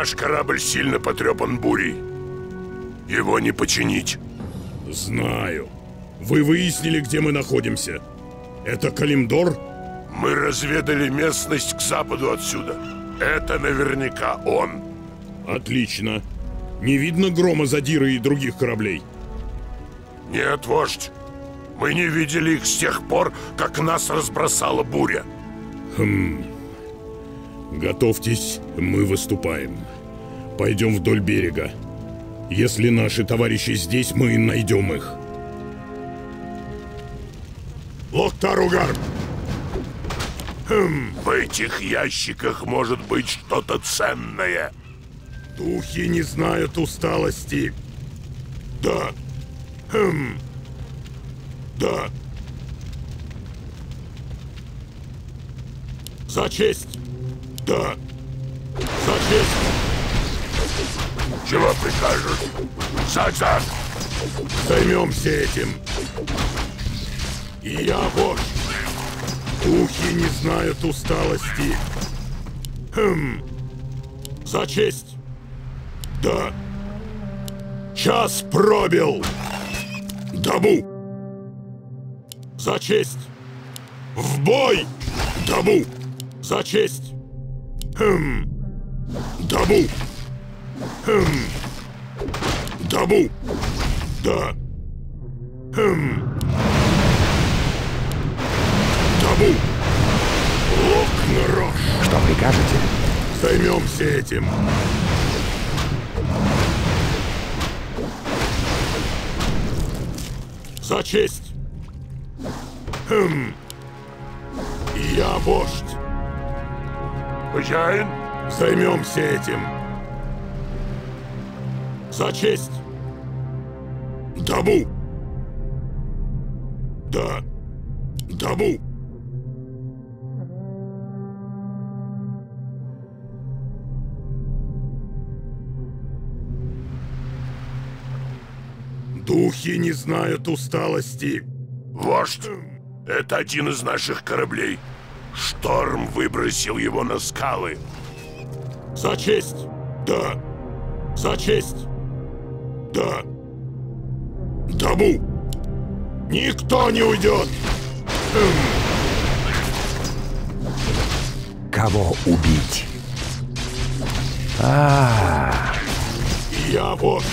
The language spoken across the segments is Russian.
Наш корабль сильно потрепан бурей. Его не починить. Знаю. Вы выяснили, где мы находимся? Это Калимдор? Мы разведали местность к западу отсюда. Это наверняка он. Отлично. Не видно грома Задира и других кораблей? Нет, вождь. Мы не видели их с тех пор, как нас разбросала буря. Хм. Готовьтесь, мы выступаем. Пойдем вдоль берега. Если наши товарищи здесь, мы найдем их. Локтаругар! Хм, в этих ящиках может быть что-то ценное. Духи не знают усталости. Да. Хм. Да. За честь. Да. За честь. Чего прикажешь? Садзак! Займемся этим. И я вождь. Духи не знают усталости. Хм. За честь. Да. Час пробил. Дабу. За честь. В бой. Дабу. За честь. Хм. Дабу. Хм. Дабу. Да. Хм. Табу! Лок на рожь! Что прикажете? Займемся этим. За честь! Хм. Я вождь. Хозяин? Займемся этим. За честь! Табу! Да. Табу! Духи не знают усталости. Вождь, это один из наших кораблей. Шторм выбросил его на скалы. За честь! Да! За честь! Да! Табу! Никто не уйдет! Кого убить? А, Я вождь!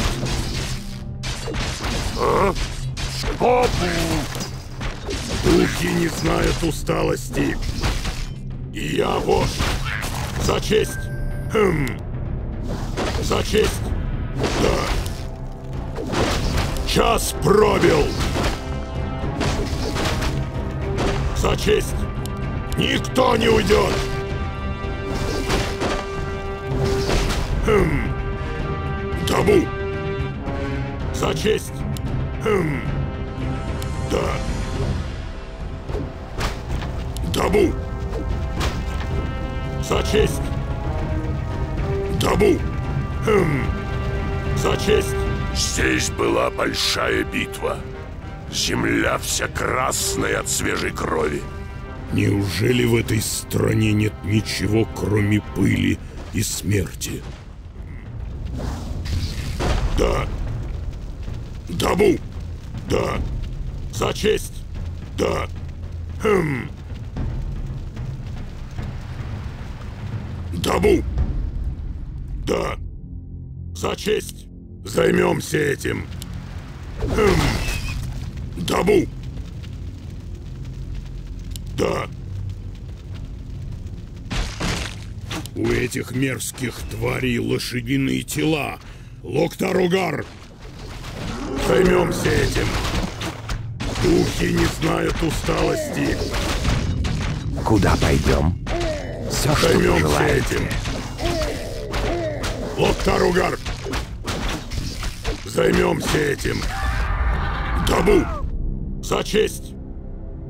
А? Что? Духи не знают усталости. И я вождь. За честь. Хм. За честь. Да. Час пробил. За честь. Никто не уйдет. Хм. Табу. За честь. Хм. Да. Табу. За честь. Табу. Хм. За честь. Здесь была большая битва. Земля вся красная от свежей крови. Неужели в этой стране нет ничего, кроме пыли и смерти? Да. Табу. Да. За честь. Да. Хм. Табу. Да. За честь. Займемся этим. Хм. Табу. Да. У этих мерзких тварей лошадиные тела. Локтаругар! Займемся этим. Духи не знают усталости. куда пойдем? Все, что вы Займемся желаете. этим. Локтаругар! Займемся этим. Табу! За честь!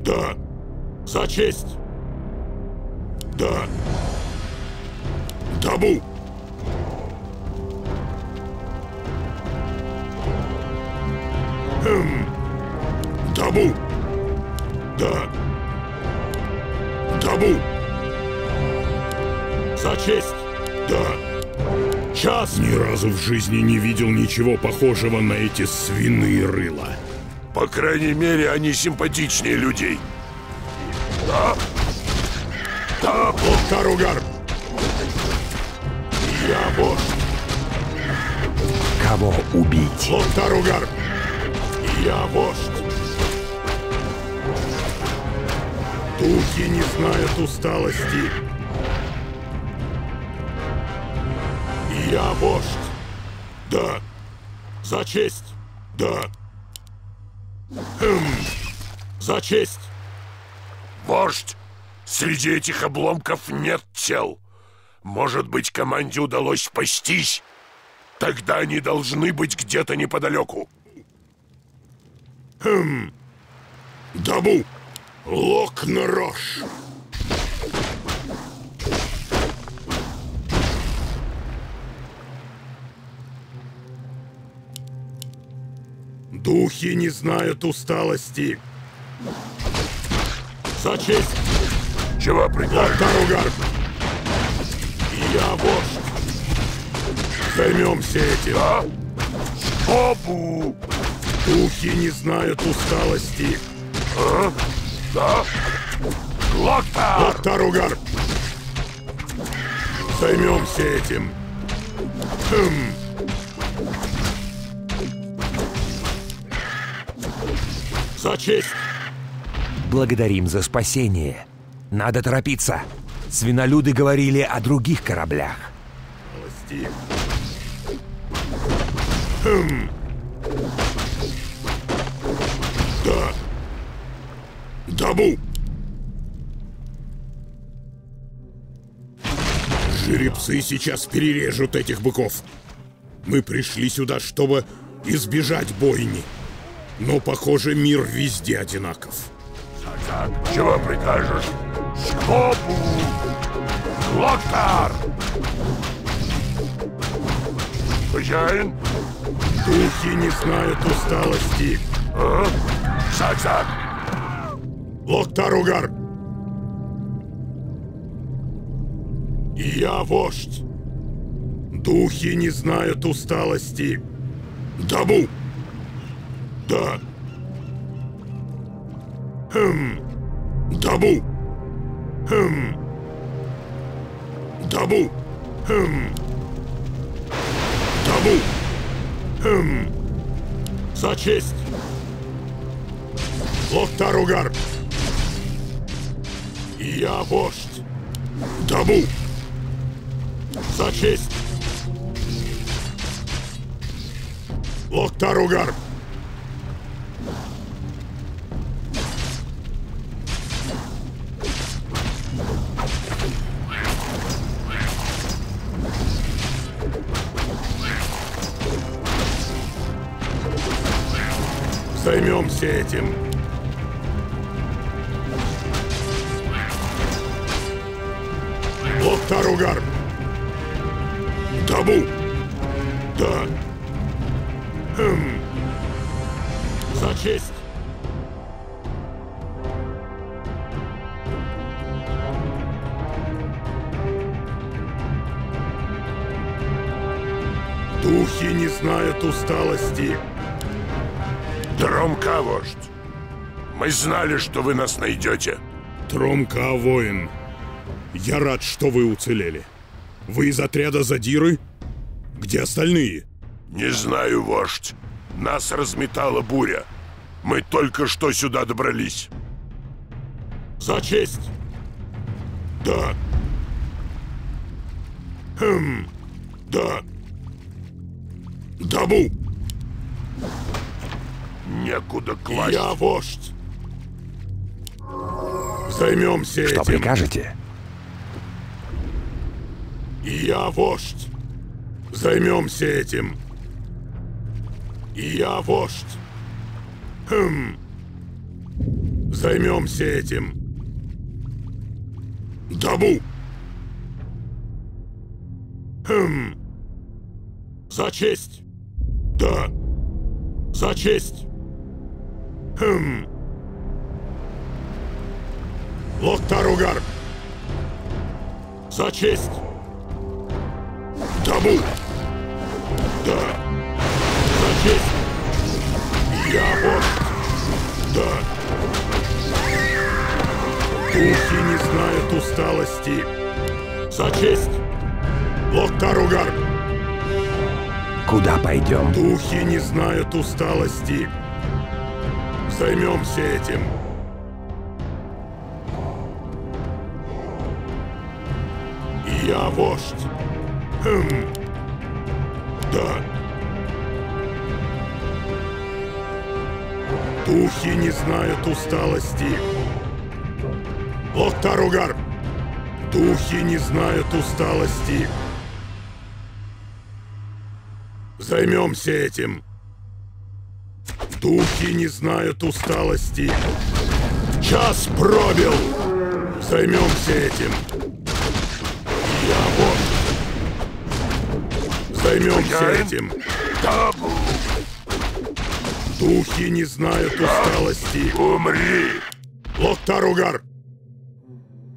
Да. За честь! Да. Табу! Хм. Табу! Да. Табу! За честь! Да. Сейчас! Ни разу в жизни не видел ничего похожего на эти свиные рыла. По крайней мере, они симпатичнее людей. Да? Да, Локтаругар! Я вождь! Кого убить? Локтаругар! Я вождь! Духи не знают усталости. Я вождь. Да. За честь. Да. Хм. За честь. Вождь, среди этих обломков нет тел. Может быть, команде удалось спастись? Тогда они должны быть где-то неподалеку. Хм. Дабу. Локнарош. Духи не знают усталости. За честь! Чего прикажешь? Таругар! Я вождь! Займемся этим! Да? Опу! Духи не знают усталости! А? Да? Локтар! Таругар! Займемся этим! Хм! За честь! Благодарим за спасение. Надо торопиться. Свинолюды говорили о других кораблях. Власти. Хм. Да. Дабу. Жеребцы сейчас перережут этих быков. Мы пришли сюда, чтобы избежать бойни. Но, похоже, мир везде одинаков. Чего прикажешь? Скопу! Локтар! Хозяин? Духи не знают усталости. А? Саксак! Локтаругар! Я вождь. Духи не знают усталости. Дабу! Да. Хм. Дабу! Хм. Дабу! Хм. Дабу! Хм. За честь! Локтаругар! Я вождь! Дабу! За честь! Локтаругар! Займемся этим. Локтаругар! Дабу! Да. Хм. За честь! Духи не знают усталости. Дромка, вождь. Мы знали, что вы нас найдете. Тромка воин. Я рад, что вы уцелели. Вы из отряда Задиры? Где остальные? Не знаю, вождь. Нас разметала буря. Мы только что сюда добрались. За честь! Да. Хм. Да. Дабу! Некуда класть. Я вождь. Займемся Что этим. прикажете? Я вождь. Займемся этим. Я вождь. Хм. Займемся этим. Дабу. Хм. За честь. Да. За честь. Хм. Локтаругар. За честь. Дабу. Да. За честь. Я вождь. Да. Духи не знают усталости. За честь. Локтаругар. Куда пойдем? Духи не знают усталости. Займемся этим. Я вождь. Хм. Да. Духи не знают усталости. Локтаругар! Духи не знают усталости. Займемся этим. Духи не знают усталости. Час пробил! Займемся этим. Я вот. Займемся Хозяин? этим. Табу! Духи не знают усталости. Умри! Локтаругар!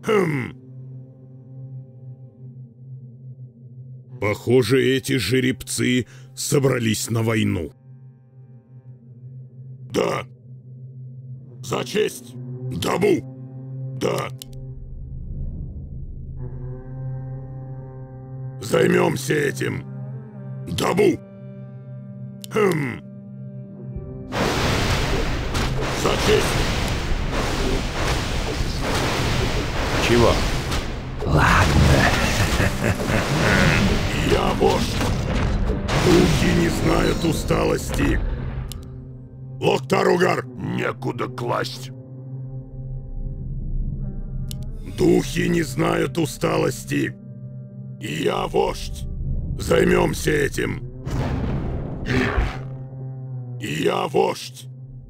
Хм. Похоже, эти жеребцы собрались на войну. Да. За честь. Дабу. Да. Займемся этим. Дабу. Хм. За честь. Чего? Ладно. Я вождь. Духи не знают усталости. Локтаругар, Некуда класть. духи не знают усталости. Я вождь. Займемся этим. Я вождь.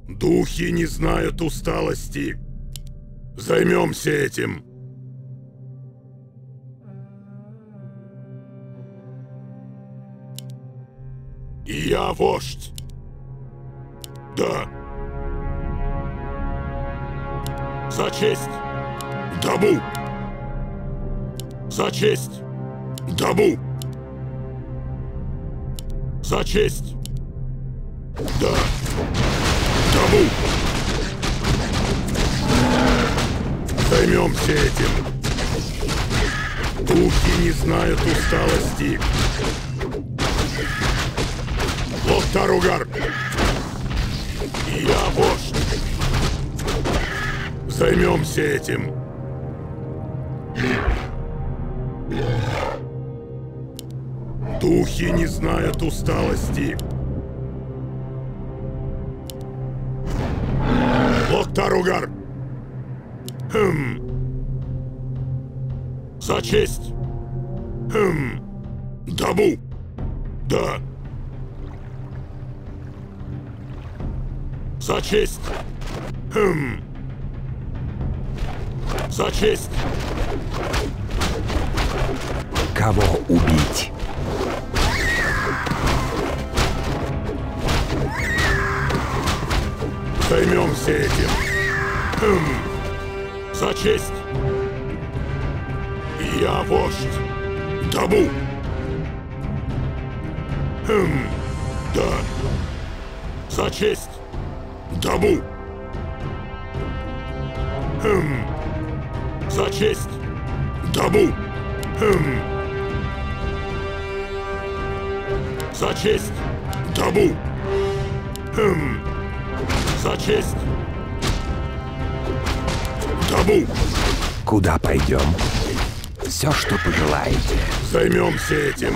Духи не знают усталости. Займемся этим. Я вождь. Да. За честь. Дабу. За честь. Дабу. За честь. Да. Дабу. Займемся этим. Духи не знают усталости. Локтаругар. Я вождь. Займемся этим. Духи не знают усталости. Локтаругар. Хм. За честь. Хм. Дабу. Да. За честь. Хм. За честь. Кого убить? Займемся этим. Хм. За честь. Я вождь. Дабу. Хм. Да. За честь. Дабу. Хм. За честь. Дабу. Хм. За честь. Дабу. Хм. За честь. Табу. Куда пойдем? Все, что пожелаете. Займемся этим.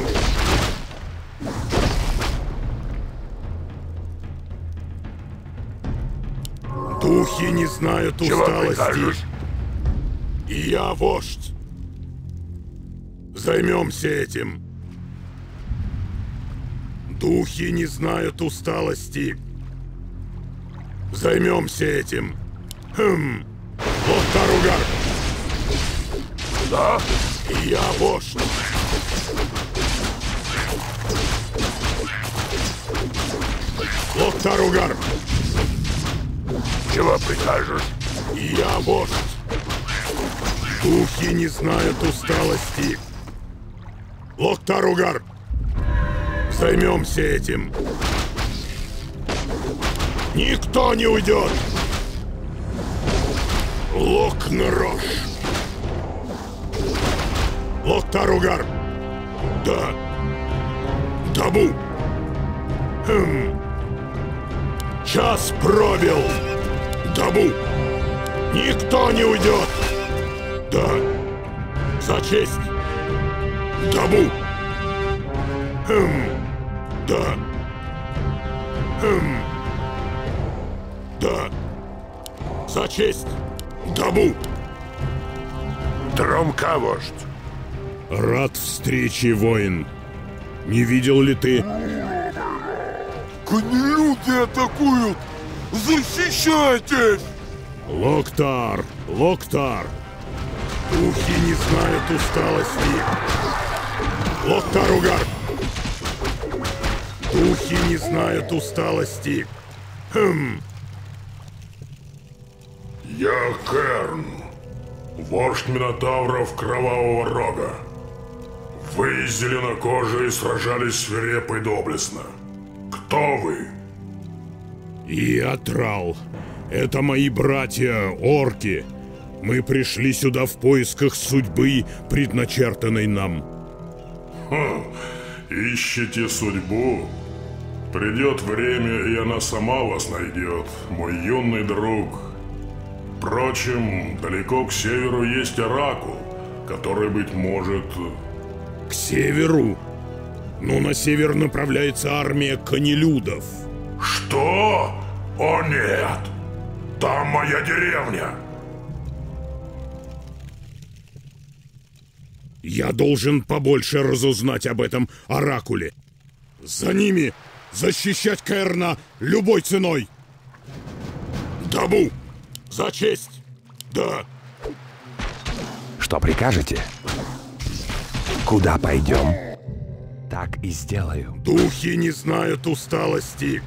Духи не знают Чего усталости. прикажешь? И я вождь. Займемся этим. Духи не знают усталости. Займемся этим. Хм. Локтаругар. Да? И я вождь. Локтаругар. Чего прикажешь? Я вождь. Духи не знают усталости. Локтаругар. Займемся этим. Никто не уйдет! Локнарош! Локтаругар! Да! Табу! Хм! Час пробил! Табу! Никто не уйдет! Да! За честь! Табу! Хм! Да! Хм! Да! За честь! Табу! Тромка, вождь. Рад встрече, воин. Не видел ли ты? Конелюди атакуют! Защищайтесь! Локтар! Локтар! Духи не знают усталости! Локтар Угар! Духи не знают усталости! Хм! Я Керн, вождь Минотавров Кровавого Рога. Вы зеленокожие сражались свирепо и доблестно. Кто вы? И Атрал. Это мои братья, орки. Мы пришли сюда в поисках судьбы, предначертанной нам. Ха, ищете судьбу? Придет время, и она сама вас найдет, мой юный друг. Впрочем, далеко к северу есть Оракул, который, быть может... К северу? Но на север направляется армия конелюдов. Что? О нет! Там моя деревня! Я должен побольше разузнать об этом оракуле. За ними защищать Кэрна любой ценой. Табу! За честь! Да! Что прикажете? Куда пойдем? Так и сделаю. Духи не знают усталости.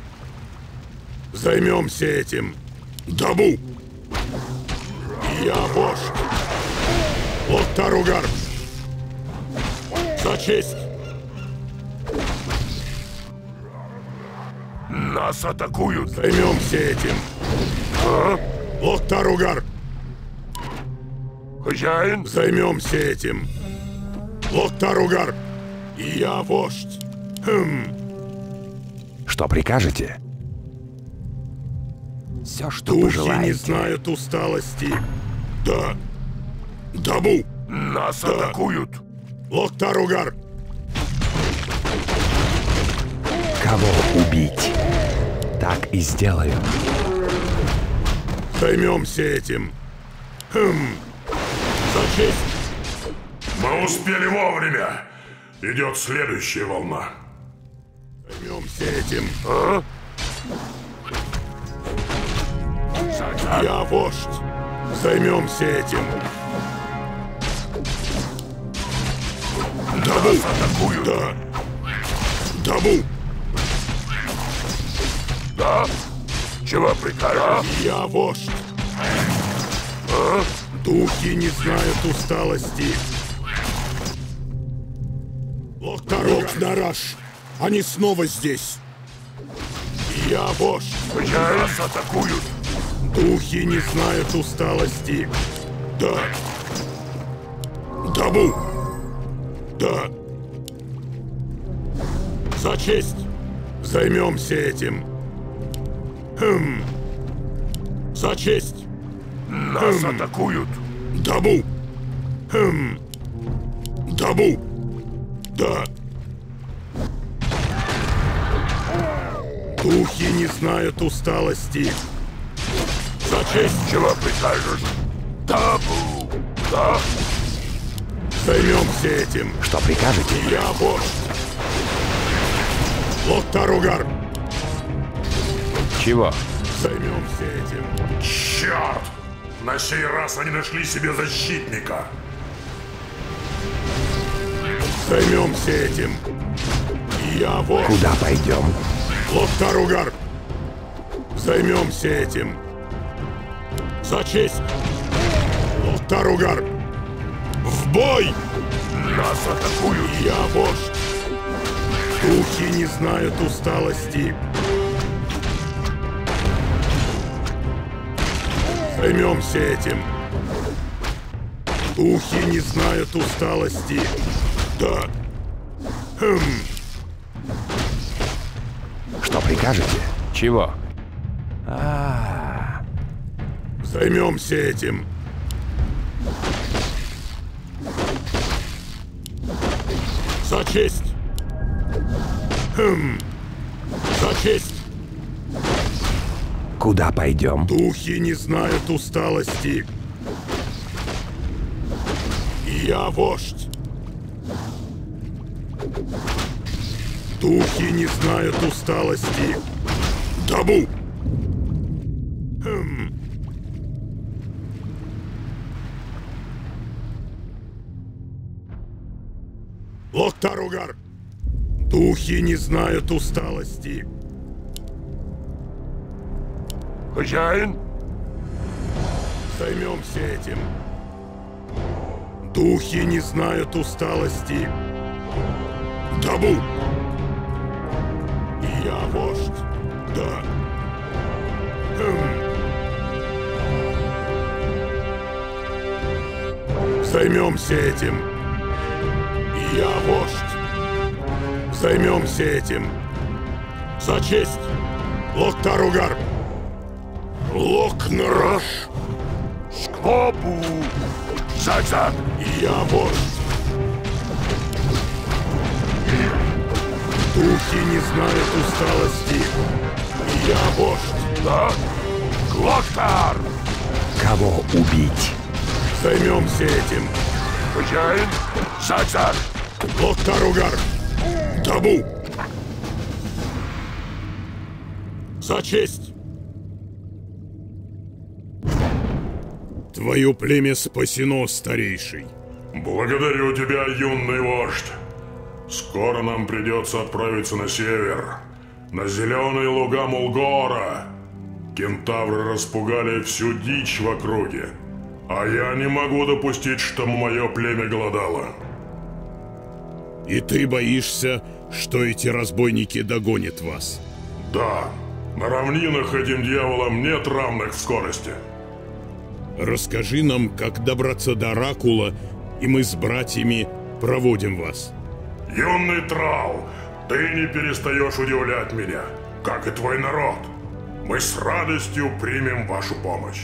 Займемся этим. Табу! Я вождь. Лоттаругар! За честь! Нас атакуют! Займемся этим. А? Локтаругар! Хозяин? Займемся этим. Локтаругар! Я вождь. Хм. Что прикажете? Все, что Духи пожелаете. не знают усталости. Да. Табу! Нас Да. атакуют! Локтаругар! Кого убить? Так и сделаю. Займемся этим. Хм. За честь! Мы успели вовремя! Идет следующая волна. Займемся этим. А? Я вождь. Займемся этим. Табу! Нас атакуют! Да. Табу! Да? Чего прикажешь? Я вождь. Духи не знают усталости. Локтараш, они снова здесь. Я вождь. Нас атакуют! Духи не знают усталости. Да. Табу. Да. За честь. Займемся этим. Хм. За честь. Нас атакуют! Табу. Хм. Табу. Да. Духи не знают усталости. Честь. Чего прикажешь? Табу! Да? Займемся этим. Что прикажете? Я вождь. Лоттаругар. Чего? Займемся этим. Черт! На сей раз они нашли себе защитника! Займемся этим. Я вождь. Куда пойдем? Лоттаругар. Займемся этим. За честь. Лоттаругар. В бой! Нас атакуют! Я вождь. Духи не знают усталости. Займемся этим. Духи не знают усталости. Да. Хм. Что прикажете? Чего? А, Займемся этим. За честь! Хм. За честь! куда пойдем? Духи не знают усталости. Я вождь. Духи не знают усталости. Табу! Локтаругар! Духи не знают усталости. Хозяин? Займемся этим. Духи не знают усталости. Табу! Я вождь. Да. Хм. Займемся этим. Я вождь. Займемся этим. За честь! Локтаругар! Локнараш! Сквобу! Зак-зак! И я вождь. Духи не знают усталости. Я вождь. Да? Глоктар! Кого убить? Займемся этим. Хозяин? Зак-зак! Локтаругар! Табу! За честь! Твое племя спасено, старейший. Благодарю тебя, юный вождь. Скоро нам придется отправиться на север, на зеленые луга Мулгора. Кентавры распугали всю дичь в округе, а я не могу допустить, чтобы мое племя голодало. И ты боишься, что эти разбойники догонят вас? Да, на равнинах этим дьяволам нет равных в скорости. Расскажи нам, как добраться до Оракула, и мы с братьями проводим вас. Юный Трал, ты не перестаешь удивлять меня, как и твой народ. Мы с радостью примем вашу помощь.